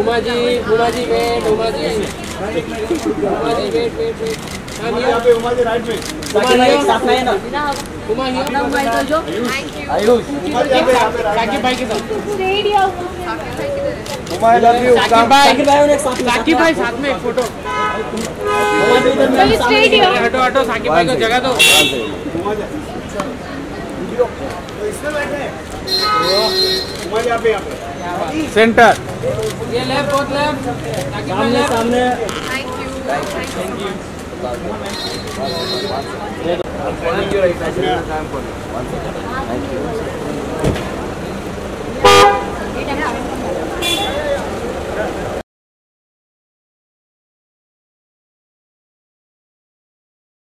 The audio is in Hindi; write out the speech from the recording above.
Uma ji Uma ji wait Uma ji Uma ji wait wait wait I'm यहाँ पे उमा जी राइट में Uma here. Uma here. Ayush. Uma ji यहाँ पे यहाँ पे right साकिब भाई के साथ। Uma I love you. Saqib भाई। साकिब भाई साथ में एक फ़ोटो। हटो हटो साकिब भाई को जगह दो। उमा जी तो इसमें बैठे हैं। उमा जी यहाँ पे यहाँ पे। सेंटर। ये लेफ़्ट बहुत लेफ़्ट साकिब थैंक यू सामने।